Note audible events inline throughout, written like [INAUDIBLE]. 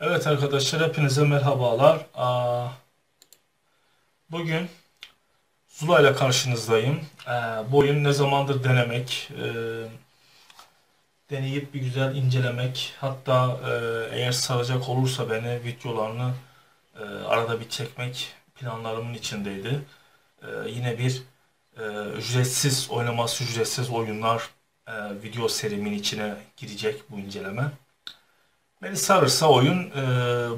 Evet arkadaşlar hepinize merhabalar. Bugün Zula ile karşınızdayım. Ee, bu oyun ne zamandır denemek, e, deneyip bir güzel incelemek, hatta e, eğer saracak olursa beni videolarını e, arada bir çekmek planlarımın içindeydi. Yine bir ücretsiz oynaması ücretsiz oyunlar video serimin içine girecek bu inceleme. Beni sarırsa oyun, e,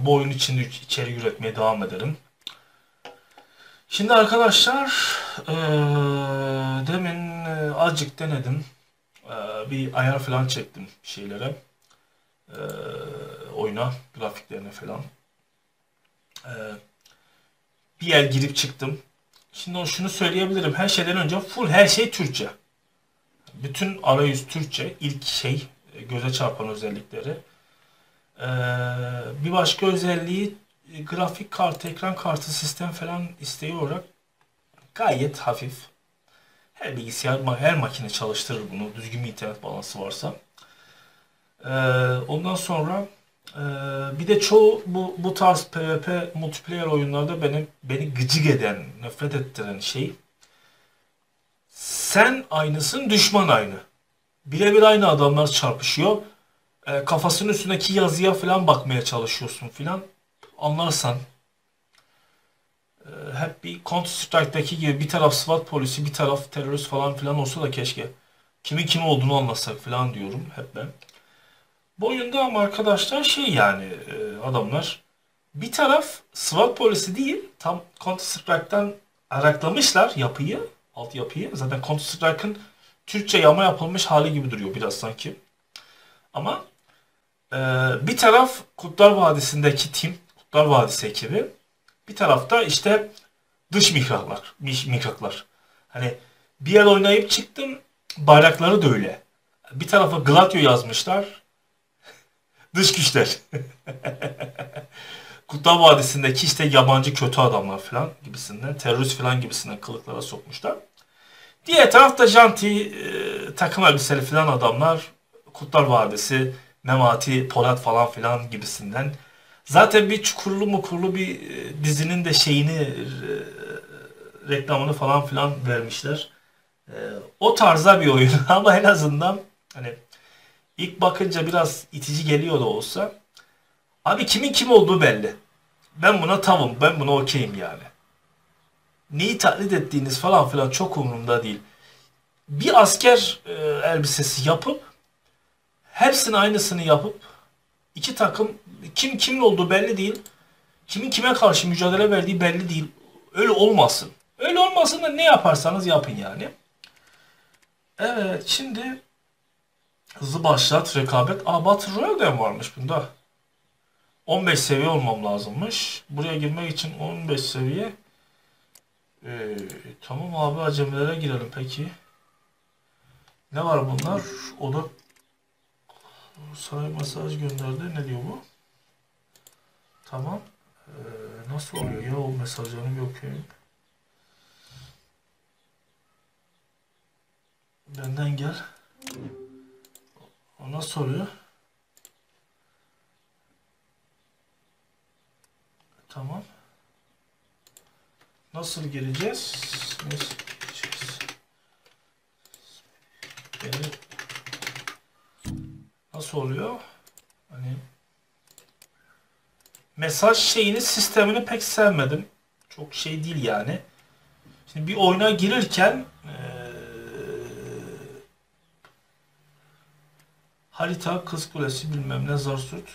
bu oyun içinde içerik üretmeye devam ederim. Şimdi arkadaşlar, e, demin e, azıcık denedim. E, bir ayar falan çektim şeylere. E, oyuna, grafiklerine falan. E, bir yer girip çıktım. Şimdi şunu söyleyebilirim. Her şeyden önce full her şey Türkçe. Bütün arayüz Türkçe. İlk şey, e, göze çarpan özellikleri. Ee, bir başka özelliği e, grafik kartı, ekran kartı sistem falan isteği olarak gayet hafif. Her bilgisayar, her makine çalıştırır bunu. Düzgün bir internet bağlantısı varsa. Ee, ondan sonra e, bir de çoğu bu, bu tarz PvP multiplayer oyunlarda beni, beni gıcık eden, nefret ettiren şey sen aynısın, düşman aynı. Birebir aynı adamlar çarpışıyor e, kafasının üstündeki yazıya falan bakmaya çalışıyorsun filan. Anlarsan e, hep bir Counter Strike'daki gibi bir taraf SWAT polisi bir taraf terörist falan filan olsa da keşke kimin kim olduğunu anlasak filan diyorum hep ben. Bu oyunda ama arkadaşlar şey yani e, adamlar bir taraf SWAT polisi değil tam Counter Strike'dan araklamışlar yapıyı altyapıyı. Zaten Counter Strike'ın Türkçe yama yapılmış hali gibi duruyor biraz sanki. Ama bir taraf Kurtlar Vadisi'ndeki tim, Kurtlar Vadisi ekibi. Bir tarafta işte dış mihraklar, mihraklar. Hani bir yer oynayıp çıktım, bayrakları da öyle. Bir tarafa Gladio yazmışlar. [LAUGHS] dış güçler. [LAUGHS] Kurtlar Vadisi'ndeki işte yabancı kötü adamlar falan gibisinden, terörist falan gibisinden kılıklara sokmuşlar. Diğer tarafta janti e, takım elbiseli falan adamlar Kurtlar Vadisi, Memati, Polat falan filan gibisinden. Zaten bir çukurlu mukurlu bir e, dizinin de şeyini e, reklamını falan filan vermişler. E, o tarzda bir oyun [LAUGHS] ama en azından hani ilk bakınca biraz itici geliyor da olsa abi kimin kim olduğu belli. Ben buna tavım, ben buna okeyim yani. Neyi taklit ettiğiniz falan filan çok umurumda değil. Bir asker elbisesi yapıp hepsini aynısını yapıp iki takım kim kimin olduğu belli değil. Kimin kime karşı mücadele verdiği belli değil. Öyle olmasın. Öyle olmasın da ne yaparsanız yapın yani. Evet şimdi hızlı başlat rekabet. Aa Battle Royale de varmış bunda. 15 seviye olmam lazımmış. Buraya girmek için 15 seviye. Ee, tamam abi acemilere girelim peki. Ne var bunlar? Oda Sahi mesaj gönderdi. Ne diyor bu? Tamam. Ee, nasıl oluyor ya o mesajlarını bir okuyayım. Benden gel. O nasıl oluyor? Tamam. Nasıl gireceğiz? Nasıl gireceğiz? Beni Nasıl oluyor? Hani mesaj şeyini sistemini pek sevmedim. Çok şey değil yani. Şimdi bir oyuna girirken ee, harita, kız kulesi bilmem ne zarsut.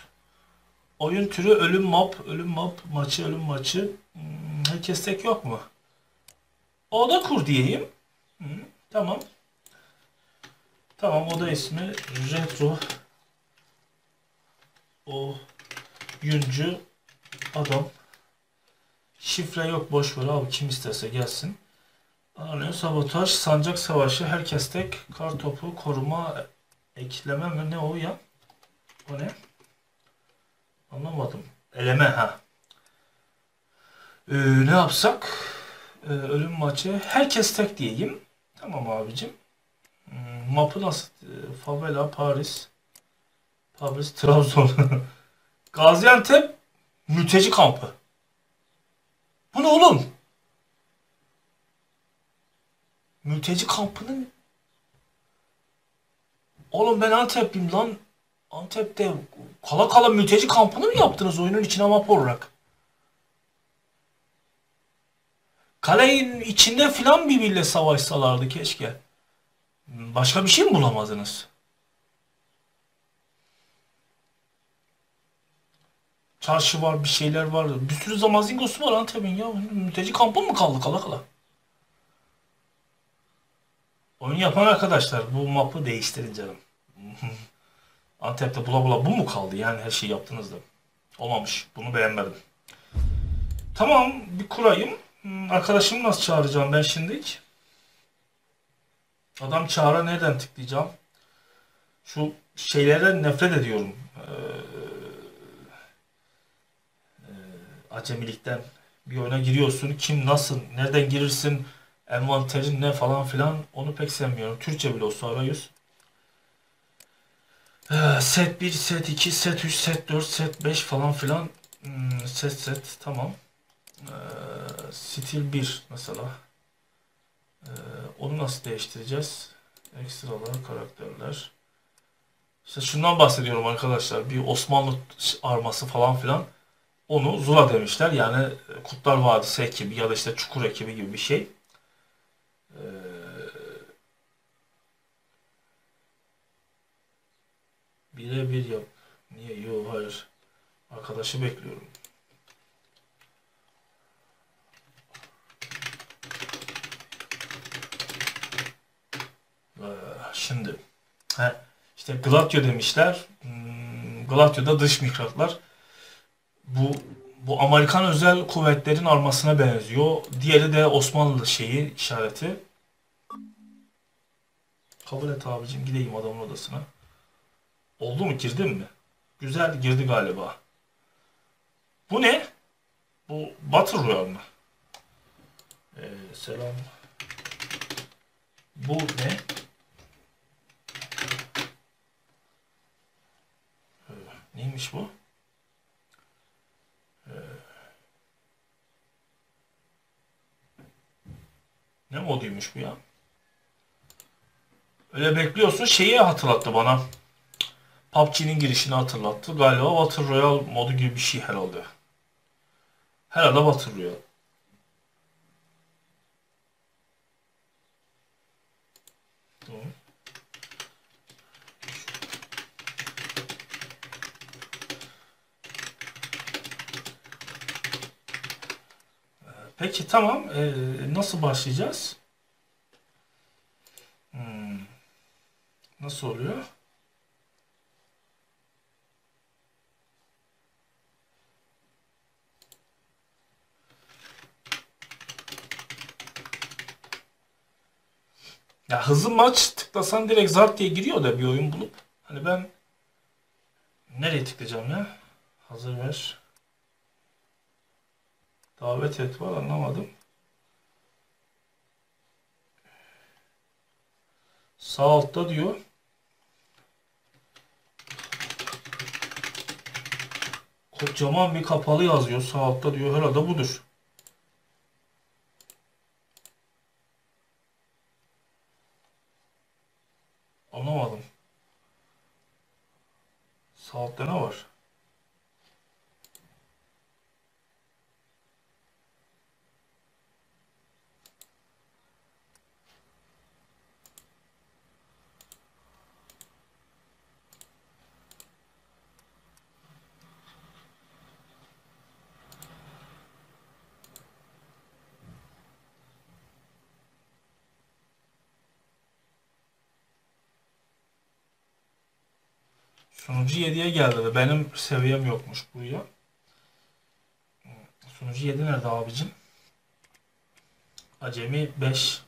Oyun türü ölüm map, ölüm map, maçı, ölüm maçı. Hmm, herkes tek yok mu? Oda kur diyeyim. Hmm, tamam. Tamam oda ismi retro o yüncü adam şifre yok boş ver abi kim isterse gelsin. Anlıyor sabotaj, sancak savaşı, herkes tek, kar topu, koruma, ekleme mi ne o ya? O ne? Anlamadım. Eleme ha. Ee, ne yapsak? Ee, ölüm maçı. Herkes tek diyeyim. Tamam abicim. Hmm, mapı nasıl? Favela, Paris. Paris, Trabzon. [LAUGHS] Gaziantep mülteci kampı. Bu ne oğlum? Mülteci kampının Oğlum ben Antepliyim lan. Antep'te kala kala mülteci kampını mı yaptınız oyunun içine map olarak? Kalenin içinde filan birbiriyle savaşsalardı keşke. Başka bir şey mi bulamadınız? Çarşı var, bir şeyler var. Bir sürü zamazingosu var Antep'in ya. Mülteci kampı mı kaldı kala kala? Oyun yapan arkadaşlar bu mapı değiştirin canım. [LAUGHS] Antep'te bula bula bu mu kaldı? Yani her şeyi yaptınız da. Olmamış. Bunu beğenmedim. Tamam bir kurayım. Hmm, Arkadaşımı nasıl çağıracağım ben şimdi hiç? Adam çağıra nereden tıklayacağım? Şu şeylere nefret ediyorum. Ee, e, acemilikten. Bir oyuna giriyorsun. Kim nasıl? Nereden girirsin? Envanterin ne falan filan. Onu pek sevmiyorum. Türkçe bile olsa arayüz. Ee, set 1, set 2, set 3, set 4, set 5 falan filan. Hmm, set set tamam. Ee, stil 1 mesela. Ee, onu nasıl değiştireceğiz? Ekstralar, karakterler. İşte şundan bahsediyorum arkadaşlar. Bir Osmanlı arması falan filan. Onu Zula demişler. Yani Kurtlar Vadisi ekibi ya da işte Çukur ekibi gibi bir şey. Ee, bire bir yap. Niye? Yok hayır. Arkadaşı bekliyorum. Ee, şimdi he, işte Gladio demişler. Hmm, Gladio'da dış mihraklar. Bu Amerikan özel kuvvetlerin armasına benziyor. Diğeri de Osmanlı şeyi işareti. Kabul et abicim gideyim adamın odasına. Oldu mu girdim mi? Güzel girdi galiba. Bu ne? Bu Battle Royale mı? Ee, selam. Bu ne? Ee, neymiş bu? Ne moduymuş bu ya? Öyle bekliyorsun şeyi hatırlattı bana. PUBG'nin girişini hatırlattı. Galiba Battle Royale modu gibi bir şey herhalde. Herhalde Battle Royale. Tamam. Peki tamam. Ee, nasıl başlayacağız? Hmm. Nasıl oluyor? Ya hızlı maç tıklasan direkt zart diye giriyor da bir oyun bulup. Hani ben nereye tıklayacağım ya? Hazır ver. Davet et var anlamadım. Sağ altta diyor. Kocaman bir kapalı yazıyor. Sağ altta diyor. Herhalde budur. Anlamadım. Sağ altta ne var? Sunucu 7'ye geldi ve benim seviyem yokmuş buraya. Sunucu 7 nerede abicim? Acemi 5.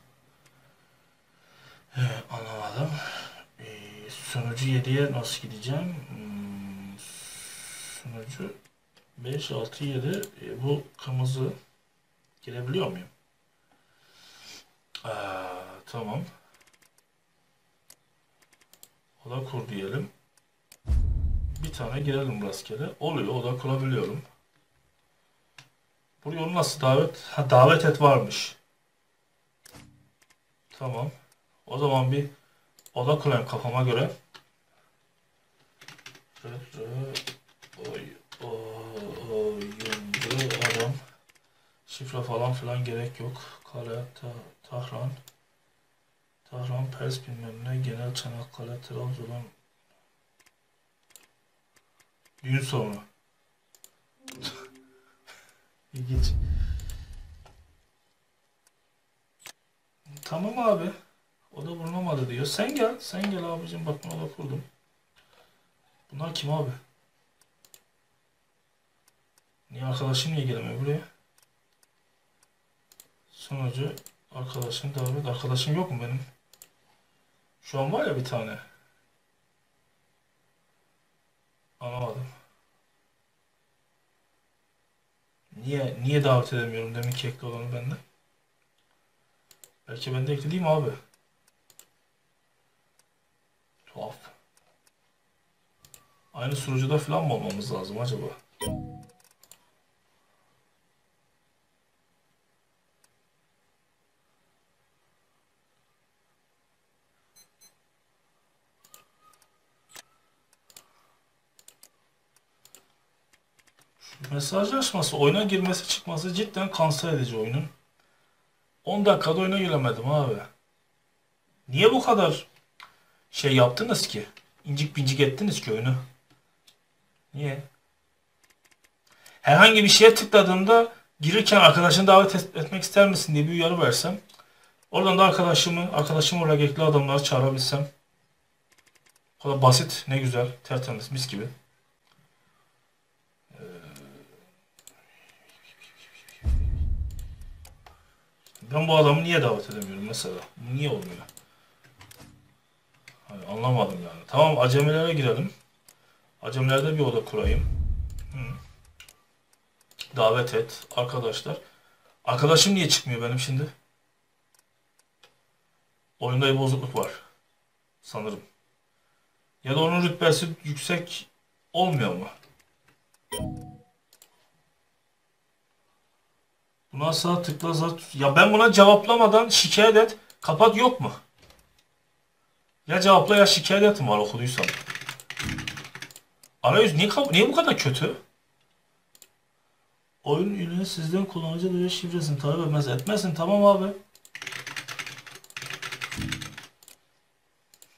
Ee, anlamadım. Ee, sunucu 7'ye nasıl gideceğim? Hmm, sunucu 5, 6, 7. Ee, bu kırmızı. Girebiliyor muyum? Aa, tamam. Oda kur diyelim. Bir tane girelim rastgele. Oluyor. O da kurabiliyorum. Buraya onu nasıl davet? Ha davet et varmış. Tamam. O zaman bir oda kurayım kafama göre. Adam. Şifre falan filan gerek yok. Kale ta, Tahran. Tahran Pers bilmem ne. Genel Çanakkale Trabzon. Düğün salonu. [LAUGHS] İlginç. Tamam abi. O da bulunamadı diyor. Sen gel. Sen gel abicim. Bak ben oda kurdum. Bunlar kim abi? Niye arkadaşım niye gelemiyor buraya? Sonucu arkadaşım davet. Arkadaşım yok mu benim? Şu an var ya bir tane. Anlamadım. Niye niye davet edemiyorum demin ki ekli olanı bende? Belki değil mi abi? Tuhaf. Aynı sunucuda falan mı olmamız lazım acaba? Mesajlaşması, oyuna girmesi çıkması cidden kanser edici oyunun. 10 dakikada oyuna giremedim abi. Niye bu kadar şey yaptınız ki? İncik bincik ettiniz ki oyunu. Niye? Herhangi bir şeye tıkladığımda girirken arkadaşını davet et- etmek ister misin diye bir uyarı versem. Oradan da arkadaşımı, arkadaşım oraya gerekli adamları çağırabilsem. O kadar basit, ne güzel, tertemiz, mis gibi. Ben bu adamı niye davet edemiyorum mesela? Niye olmuyor? Hani anlamadım yani. Tamam acemilere girelim. Acemilerde bir oda kurayım. Hı. Davet et arkadaşlar. Arkadaşım niye çıkmıyor benim şimdi? Oyunda bir bozukluk var. Sanırım. Ya da onun rütbesi yüksek olmuyor mu? Buna sağ tıkla zat. Ya ben buna cevaplamadan şikayet et. Kapat yok mu? Ya cevapla ya şikayet etim var okuduysam. Arayüz niye, niye bu kadar kötü? Oyun ürünü sizden kullanıcı ve şifresini talep etmez. Etmezsin tamam abi.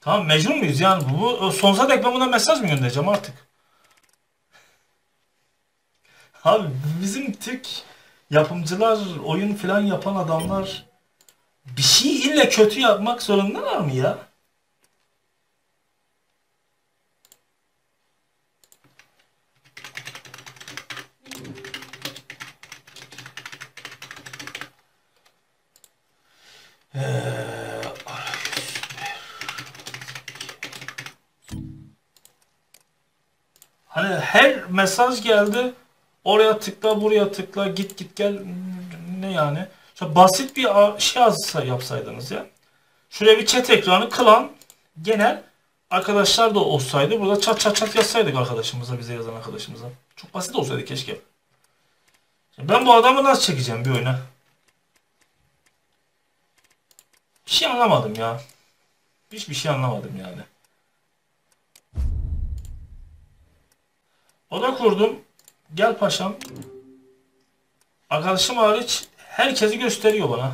Tamam mecbur muyuz yani bu, bu sonsuza dek ben buna mesaj mı göndereceğim artık? [LAUGHS] Abi bizim Türk yapımcılar, oyun falan yapan adamlar bir şey ille kötü yapmak zorundalar mı ya? Ee, Hani her mesaj geldi. Oraya tıkla, buraya tıkla, git git gel. Ne yani? Şöyle basit bir şey yazsa yapsaydınız ya. Şuraya bir chat ekranı kılan genel arkadaşlar da olsaydı burada çat çat çat yazsaydık arkadaşımıza, bize yazan arkadaşımıza. Çok basit olsaydı keşke. Ben bu adamı nasıl çekeceğim bir oyuna? Bir şey anlamadım ya. Hiçbir şey anlamadım yani. Oda kurdum. Gel paşam. Arkadaşım hariç herkesi gösteriyor bana.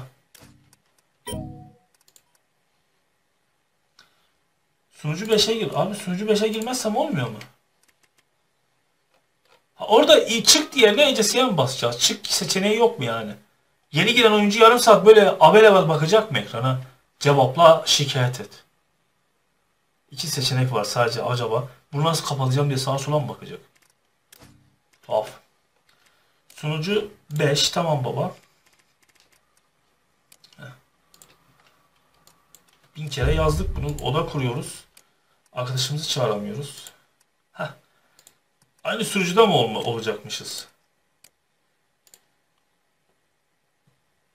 Sunucu 5'e gir. Abi sunucu 5'e girmezsem olmuyor mu? Ha, orada çık diğerine ECS'ye mi basacağız? Çık seçeneği yok mu yani? Yeni giren oyuncu yarım saat böyle avel avel bakacak mı ekrana? Cevapla şikayet et. İki seçenek var sadece acaba. Bunu nasıl kapatacağım diye sağa sola mı bakacak? Tuhaf. Sunucu 5. Tamam baba. Bin kere yazdık bunu. Oda kuruyoruz. Arkadaşımızı çağıramıyoruz. Heh. Aynı sunucuda mı olma, olacakmışız?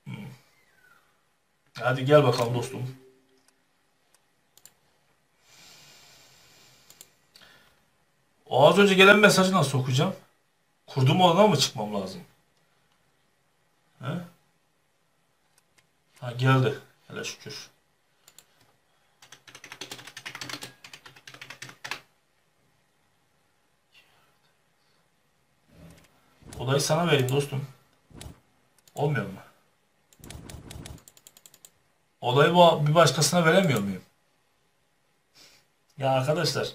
Hmm. Hadi gel bakalım dostum. O az önce gelen mesajı nasıl okuyacağım? Kurduğum odadan mı çıkmam lazım? He? Ha geldi. Hele şükür. Odayı sana vereyim dostum. Olmuyor mu? Olayı bir başkasına veremiyor muyum? Ya arkadaşlar.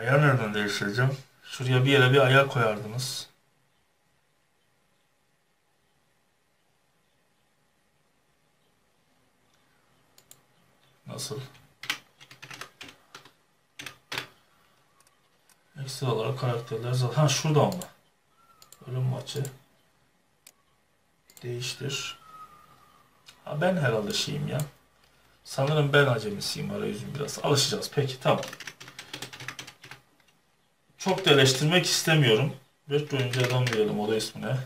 Ayar nereden değiştireceğim? Şuraya bir yere bir ayar koyardınız. Nasıl? Ekstra olarak karakterler zaten. Ha şuradan mı? Ölüm maçı. Değiştir. Ha ben herhalde şeyim ya. Sanırım ben acemisiyim arayüzüm biraz. Alışacağız. Peki tamam. Çok da eleştirmek istemiyorum. Retro oyuncu adam diyelim o da ismine.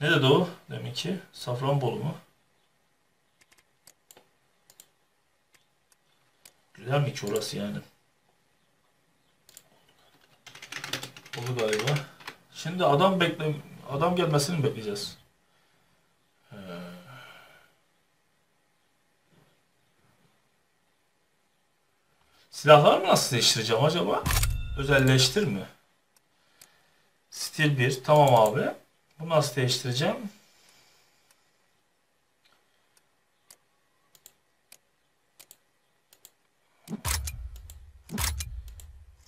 Ne dedi o? Demek ki Safranbolu mu? Güzel mi ki orası yani? Oldu galiba. Şimdi adam bekle adam gelmesini mi bekleyeceğiz? Ee, Silahlar mı nasıl değiştireceğim acaba? Özelleştir mi? Stil 1. Tamam abi. Bunu nasıl değiştireceğim?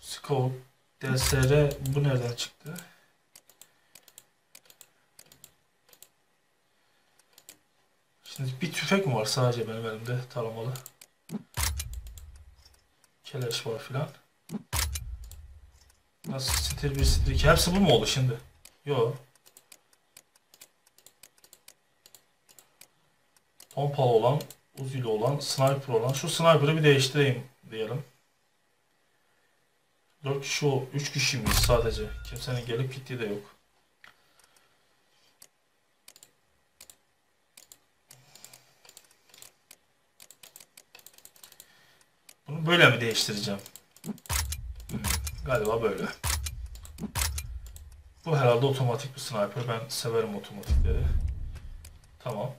Scope DSR bu nereden çıktı? Şimdi bir tüfek mi var sadece benim elimde taramalı? Keleş var filan. Nasıl stil 1 stil 2 hepsi bu mu oldu şimdi? Yo. Pompalı olan, uzili olan, sniper olan. Şu sniper'ı bir değiştireyim diyelim. 4 kişi o, 3 kişi miyiz sadece? Kimsenin gelip gittiği de yok. Bunu böyle mi değiştireceğim? Galiba böyle. Bu herhalde otomatik bir sniper. Ben severim otomatikleri. Tamam.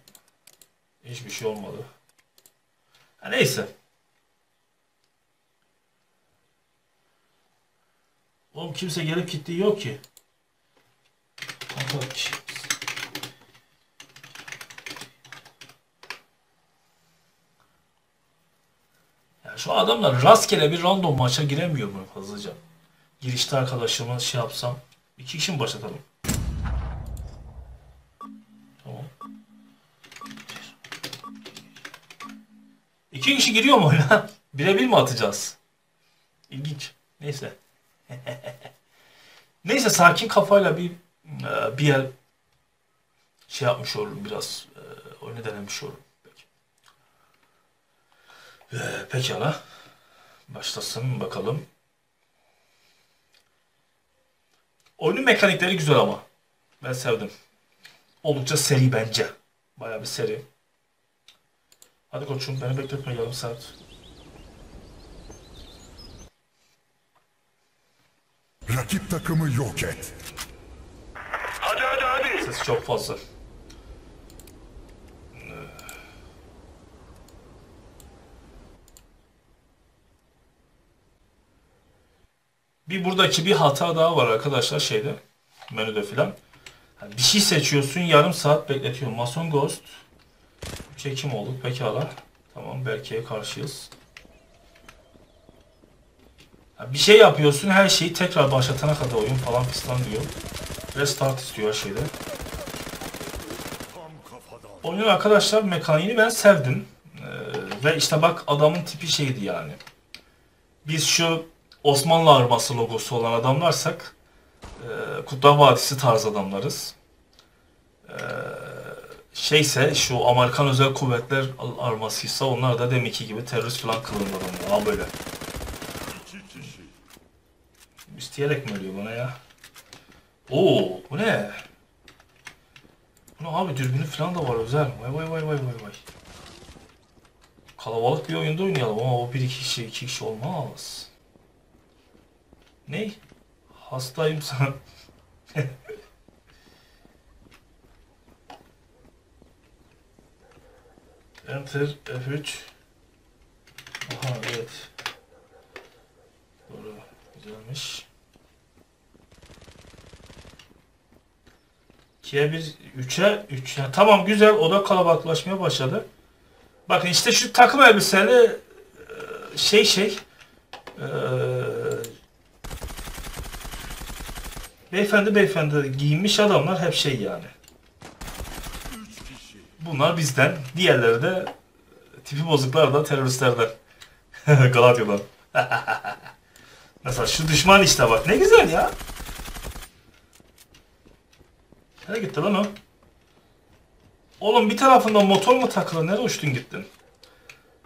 Hiçbir şey olmadı. Ha, neyse. Oğlum kimse gelip gittiği yok ki. Şş. Ya şu adamlar rastgele bir random maça giremiyor mu hızlıca? Girişte arkadaşıma şey yapsam. iki kişi mi başlatalım? Tamam. İki kişi giriyor mu ya? [LAUGHS] Birebir mi atacağız? İlginç. Neyse. [LAUGHS] Neyse sakin kafayla bir e, bir yer şey yapmış olurum biraz e, oyunu denemiş olurum. Peki. E, pekala. Başlasın bakalım. Oyunun mekanikleri güzel ama. Ben sevdim. Oldukça seri bence. Bayağı bir seri. Hadi koçum beni bekletme yarım saat. Rakip takımı yok et. Hadi hadi hadi. Ses çok fazla. Bir buradaki bir hata daha var arkadaşlar şeyde menüde filan. Yani bir şey seçiyorsun yarım saat bekletiyor. Mason Ghost çekim oldu pekala. Tamam Berke'ye karşıyız. Ya bir şey yapıyorsun her şeyi tekrar başlatana kadar oyun falan fistan diyor. Restart istiyor her şeyde. Oyunun arkadaşlar mekaniğini ben sevdim. Ee, ve işte bak adamın tipi şeydi yani. Biz şu Osmanlı arması logosu olan adamlarsak e, Kutlar Vadisi tarz adamlarız. Ee, şeyse şu Amerikan Özel Kuvvetler armasıysa onlar da deminki gibi terörist falan kılığında adamlar. Ha böyle. İsteyerek mi ölüyor bana ya? Oo bu ne? Bu ne abi dürbünü falan da var özel. Vay vay vay vay vay vay. Kalabalık bir oyunda oynayalım ama o bir iki kişi iki kişi olmaz. Ne? Hastayım sen. [LAUGHS] Enter F3 Aha evet. Doğru. Güzelmiş. 2'ye 1, 3'e 3. Yani tamam güzel o da kalabalıklaşmaya başladı. Bakın işte şu takım elbiseli e, şey şey e, beyefendi beyefendi giyinmiş adamlar hep şey yani. Bunlar bizden. Diğerleri de tipi bozuklar da teröristlerden. [LAUGHS] Galatya'dan. [LAUGHS] Mesela şu düşman işte bak. Ne güzel ya. Nereye gitti lan o? Oğlum bir tarafında motor mu takılı? Nereye uçtun gittin?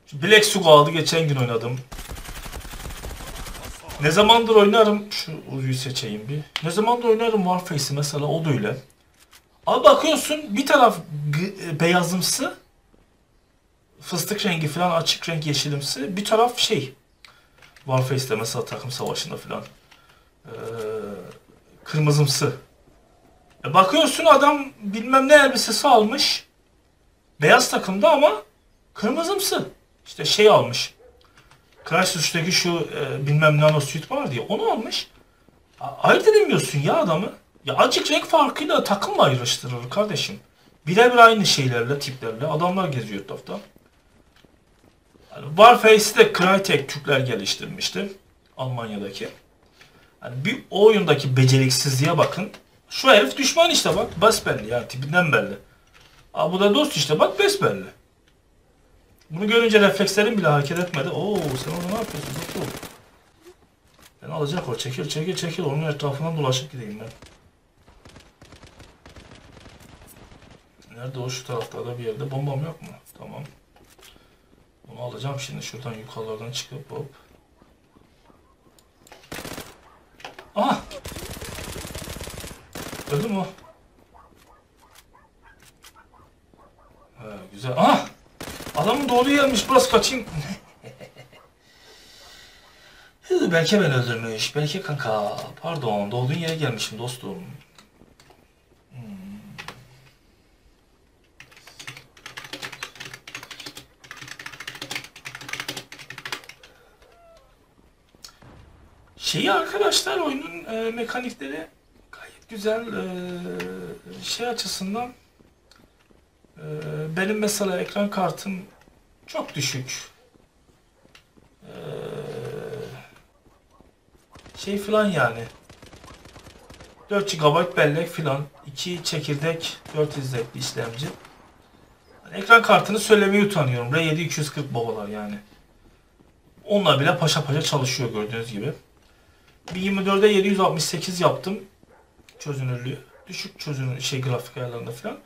Şu Black Squad'ı geçen gün oynadım. Ne zamandır oynarım? Şu uyu seçeyim bir. Ne zamandır oynarım Warface'i mesela o da öyle. Abi bakıyorsun bir taraf g- beyazımsı fıstık rengi falan açık renk yeşilimsi bir taraf şey Warface'de mesela takım savaşında falan ee, kırmızımsı e bakıyorsun adam bilmem ne elbisesi almış beyaz takımda ama kırmızımsı işte şey almış Crash 3'teki şu e, bilmem nano suit var diye onu almış ayırt edemiyorsun ya adamı ya azıcık renk farkıyla takım mı ayrıştırılır kardeşim? Birebir aynı şeylerle, tiplerle adamlar geziyor etrafta. Yani Warface'i de Crytek Türkler geliştirmişti. Almanya'daki. Yani bir o oyundaki beceriksizliğe bakın. Şu herif düşman işte bak. Besbelli yani tipinden belli. Aa, bu da dost işte bak besbelli. Bunu görünce reflekslerim bile hareket etmedi. Oo sen orada ne yapıyorsun doktor? Beni alacak o. Çekil çekil çekil. Onun etrafından dolaşıp gideyim ben. Nerede o şu taraflarda bir yerde bombam yok mu? Tamam. Bunu alacağım şimdi şuradan yukarılardan çıkıp hop. Aha! Öldü mü? Ha, güzel. Aha! Adamın Burası kaçayım. Belki ben öldürmüş. Belki kanka. Pardon. Doğduğun yere gelmişim dostum. Şeyi arkadaşlar oyunun e, mekanikleri gayet güzel e, şey açısından e, benim mesela ekran kartım çok düşük. E, şey filan yani 4 GB bellek filan 2 çekirdek 4 izlekli işlemci. Yani ekran kartını söylemeye utanıyorum. R7 240 babalar yani. Onlar bile paşa paşa çalışıyor gördüğünüz gibi. 1024'de 768 yaptım çözünürlüğü. Düşük çözünürlüğü şey grafik ayarlarında falan.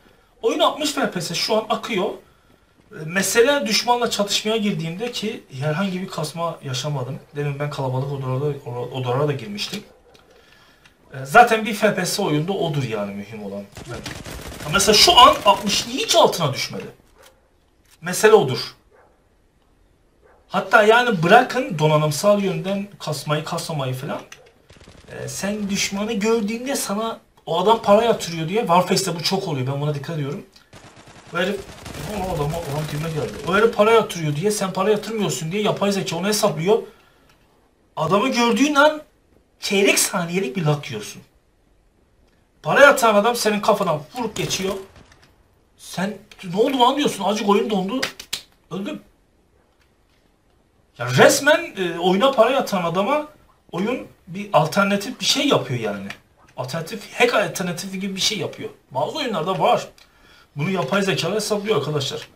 Oyun 60 FPS şu an akıyor. Mesele düşmanla çatışmaya girdiğimde ki herhangi bir kasma yaşamadım. Demin ben kalabalık odalara, odalara da girmiştim. E, Zaten bir FPS oyunda odur yani mühim olan. Ya Mesela şu an 60'ın hiç altına düşmedi. Mesele odur. Hatta yani bırakın donanımsal yönden kasmayı kasmamayı falan. Ee, sen düşmanı gördüğünde sana o adam para yatırıyor diye Warface'de bu çok oluyor. Ben buna dikkat ediyorum. O herif o adama olan kime geldi. O herif para yatırıyor diye sen para yatırmıyorsun diye yapay zeka onu hesaplıyor. Adamı gördüğün an çeyrek saniyelik bir lak yiyorsun. Para yatan adam senin kafadan vurup geçiyor. Sen ne oldu lan diyorsun. Azıcık oyun dondu. Öldüm. Ya resmen e, oyuna para yatan adama oyun bir alternatif bir şey yapıyor yani. Alternatif, hack alternatifi gibi bir şey yapıyor. Bazı oyunlarda var. Bunu yapay zeka hesaplıyor arkadaşlar.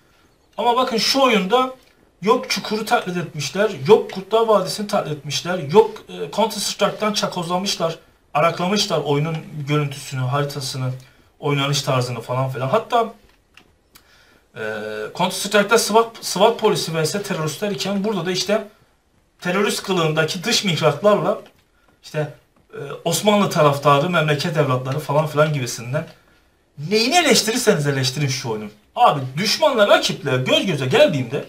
Ama bakın şu oyunda yok Çukur'u taklit etmişler, yok Kurtlar Vadisi'ni taklit etmişler, yok e, Counter Strike'dan çakozlamışlar, araklamışlar oyunun görüntüsünü, haritasını, oynanış tarzını falan filan. Hatta e, Counter Strike'da SWAT, SWAT polisi vs teröristler iken burada da işte terörist kılığındaki dış mihraklarla işte e, Osmanlı taraftarı, memleket evlatları falan filan gibisinden neyini eleştirirseniz eleştirin şu oyunun. Abi düşmanla rakiple göz göze geldiğimde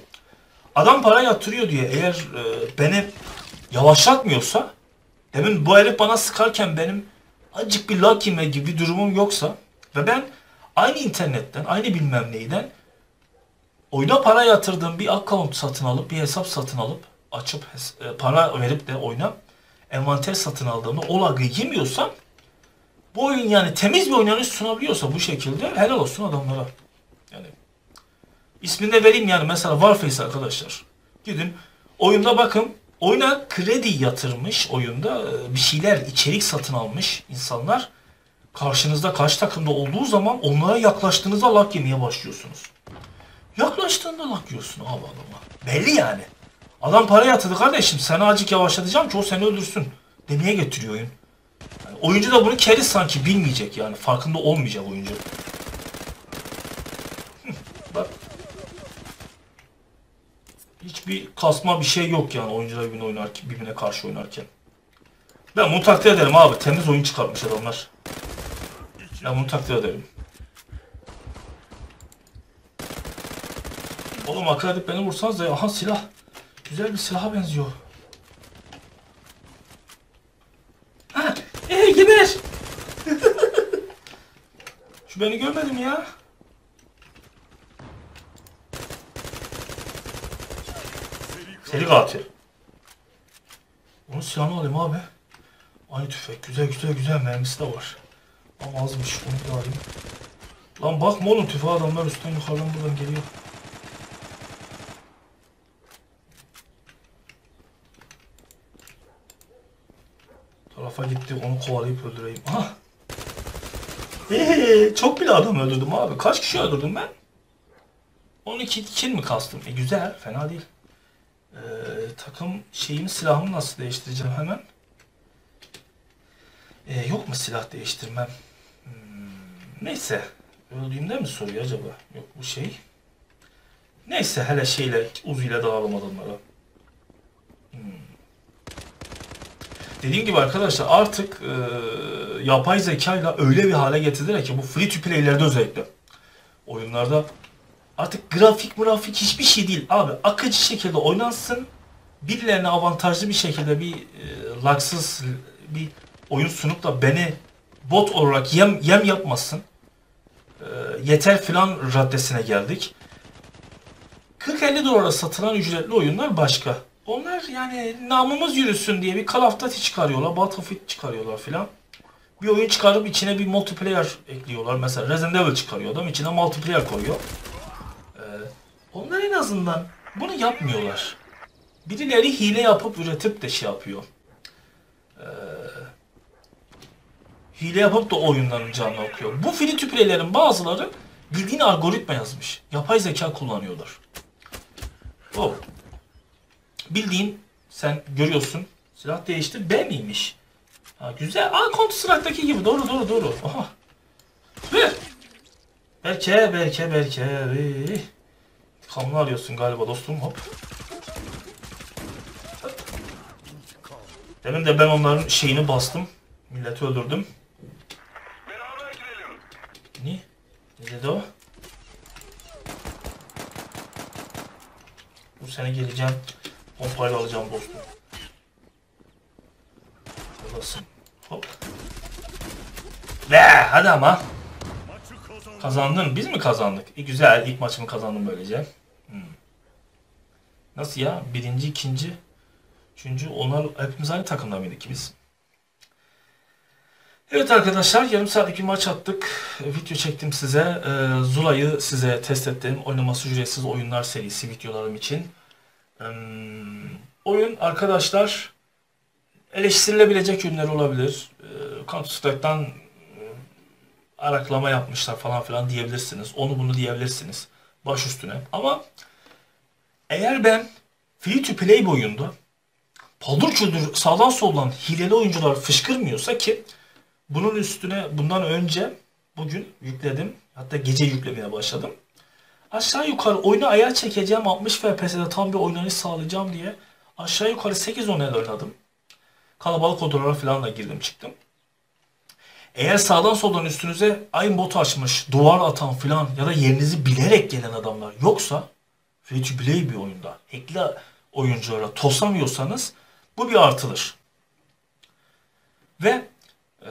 Adam para yatırıyor diye eğer e, beni yavaşlatmıyorsa demin bu herif bana sıkarken benim acık bir lag yeme gibi bir durumum yoksa ve ben aynı internetten aynı bilmem neyden oyuna para yatırdığım bir account satın alıp bir hesap satın alıp açıp e, para verip de oyuna envanter satın aldığımda o lagı yemiyorsam bu oyun yani temiz bir oynanış sunabiliyorsa bu şekilde helal olsun adamlara. Yani ismini de vereyim yani mesela Warface arkadaşlar. Gidin oyunda bakın oyuna kredi yatırmış oyunda e, bir şeyler içerik satın almış insanlar. Karşınızda karşı takımda olduğu zaman onlara yaklaştığınızda lak yemeye başlıyorsunuz. Yaklaştığında lak yiyorsun abi adama. Belli yani. Adam para yatırdı kardeşim seni acık yavaşlatacağım ki o seni öldürsün. Demeye getiriyor oyun. Yani oyuncu da bunu keriz sanki bilmeyecek yani. Farkında olmayacak oyuncu. Bak. Hiçbir kasma bir şey yok yani oyuncular birbirine oynarken, birbirine karşı oynarken. Ben bunu takdir ederim abi. Temiz oyun çıkartmış adamlar. Ben bunu takdir ederim. Oğlum akıl edip beni vursanız da. Aha silah. Güzel bir silaha benziyor. Ha, ee, geber. Şu beni görmedi mi ya? Seri katil. Onun silahını alayım abi. Aynı tüfek. Güzel güzel güzel mermisi de var. Ama azmış. Onu da alayım. Lan bakma oğlum tüfeği adamlar üstten yukarıdan buradan geliyor. Tarafa gitti onu kovalayıp öldüreyim. Aha. Eee çok bile adam öldürdüm abi. Kaç kişi öldürdüm ben? 12 kill mi kastım? E güzel, fena değil. Ee, takım şeyimi silahımı nasıl değiştireceğim hemen? Ee, yok mu silah değiştirmem? Hmm, neyse. Öldüğümde mi soruyor acaba? Yok bu şey. Neyse hele şeyle uzuyla dağılım adamlara. Dediğim gibi arkadaşlar artık e, yapay zekayla öyle bir hale getirdiler ki bu free to play'lerde özellikle. Oyunlarda artık grafik grafik hiçbir şey değil. Abi akıcı şekilde oynansın birilerine avantajlı bir şekilde bir e, laksız bir oyun sunup da beni bot olarak yem yem yapmasın. E, yeter filan raddesine geldik. 40-50 dolara satılan ücretli oyunlar başka onlar yani namımız yürüsün diye bir Call of Duty çıkarıyorlar, Battlefield çıkarıyorlar filan. Bir oyun çıkarıp içine bir multiplayer ekliyorlar. Mesela Resident Evil çıkarıyor adam içine multiplayer koyuyor. Ee, onlar en azından bunu yapmıyorlar. Birileri hile yapıp üretip de şey yapıyor. Ee, hile yapıp da oyunların canını okuyor. Bu free to play'lerin bazıları bildiğin algoritma yazmış. Yapay zeka kullanıyorlar. Oh. Bildiğin sen görüyorsun silah değişti B miymiş? Ha, güzel. Aa Counter Strike'daki gibi doğru doğru doğru. Aha. Ver. Berke Berke Berke. Ey. Kanını arıyorsun galiba dostum hop. Demin de ben onların şeyini bastım. Milleti öldürdüm. Ne? Ne dedi o? Bu sene geleceğim. Pompayla alacağım dostum. Olasın. Hop. Be hadi ama. Kazandın. Biz mi kazandık? E, güzel. İlk maçımı kazandım böylece. Hmm. Nasıl ya? Birinci, ikinci, üçüncü. Onlar hepimiz aynı takımda mıydık biz? Evet arkadaşlar yarım saatlik bir maç attık. Video çektim size. Ee, Zula'yı size test ettim. Oynaması ücretsiz oyunlar serisi videolarım için. Oyun arkadaşlar eleştirilebilecek yönleri olabilir. Counter Strike'dan araklama yapmışlar falan filan diyebilirsiniz. Onu bunu diyebilirsiniz. Baş üstüne. Ama eğer ben free to play bir oyunda paldır küldür sağdan soldan hileli oyuncular fışkırmıyorsa ki bunun üstüne bundan önce bugün yükledim. Hatta gece yüklemeye başladım. Aşağı yukarı oyunu ayağa çekeceğim 60 FPS'de tam bir oynanış sağlayacağım diye aşağı yukarı 8-10 el oynadım. Kalabalık odalara falan da girdim çıktım. Eğer sağdan soldan üstünüze aimbot açmış, duvar atan filan ya da yerinizi bilerek gelen adamlar yoksa free to play bir oyunda, hackli oyunculara toslamıyorsanız bu bir artıdır. Ve eee,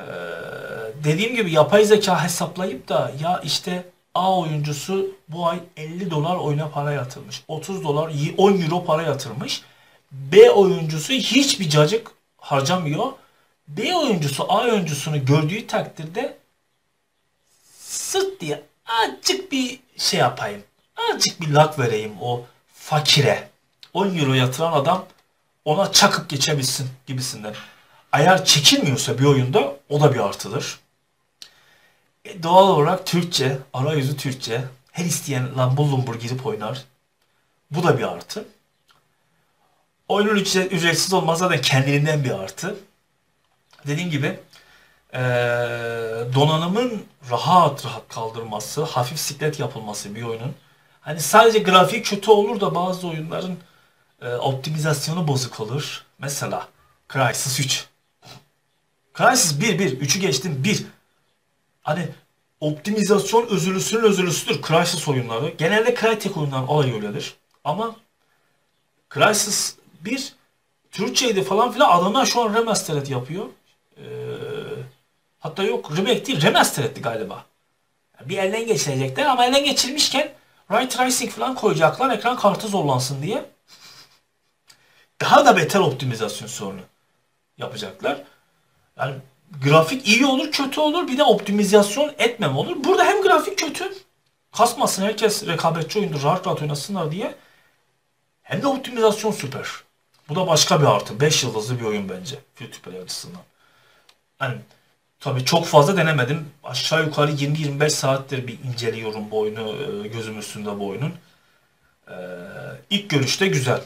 dediğim gibi yapay zeka hesaplayıp da ya işte A oyuncusu bu ay 50 dolar oyuna para yatırmış. 30 dolar, 10 euro para yatırmış. B oyuncusu hiçbir cacık harcamıyor. B oyuncusu A oyuncusunu gördüğü takdirde sırt diye azıcık bir şey yapayım. Azıcık bir lak vereyim o fakire. 10 euro yatıran adam ona çakıp geçebilsin gibisinden. Eğer çekilmiyorsa bir oyunda o da bir artıdır. E, doğal olarak Türkçe, arayüzü Türkçe. Her isteyen lambur lumbur girip oynar. Bu da bir artı. Oyunun ücret- ücretsiz olması zaten kendiliğinden bir artı. Dediğim gibi eee, donanımın rahat rahat kaldırması, hafif siklet yapılması bir oyunun. Hani sadece grafik kötü olur da bazı oyunların e, optimizasyonu bozuk olur. Mesela Crysis 3. [LAUGHS] Crysis 1 1 3'ü geçtim 1. Hani optimizasyon özürlüsünün özürlüsüdür Crysis oyunları. Genelde Crytek oyunların olayı öyledir. Ama Crysis 1 Türkçeydi falan filan adamlar şu an remastered yapıyor. Ee, hatta yok remake değil remaster etti galiba. Bir elden geçirecekler ama elden geçirmişken Ray Tracing falan koyacaklar ekran kartı zorlansın diye. Daha da beter optimizasyon sorunu yapacaklar. Yani grafik iyi olur kötü olur bir de optimizasyon etmem olur. Burada hem grafik kötü kasmasın herkes rekabetçi oyundur rahat rahat oynasınlar diye hem de optimizasyon süper. Bu da başka bir artı. 5 yıldızlı bir oyun bence. Free play açısından. Hani tabii çok fazla denemedim. Aşağı yukarı 20-25 saattir bir inceliyorum bu oyunu. e, Gözüm üstünde bu oyunun. Ee, ilk görüşte güzel.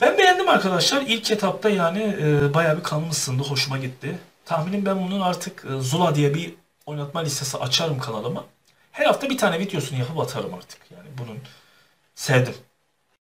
Ben beğendim arkadaşlar. İlk etapta yani e, bayağı bir kanım ısındı. Hoşuma gitti. Tahminim ben bunun artık e, Zula diye bir oynatma listesi açarım kanalıma. Her hafta bir tane videosunu yapıp atarım artık. Yani bunun sevdim.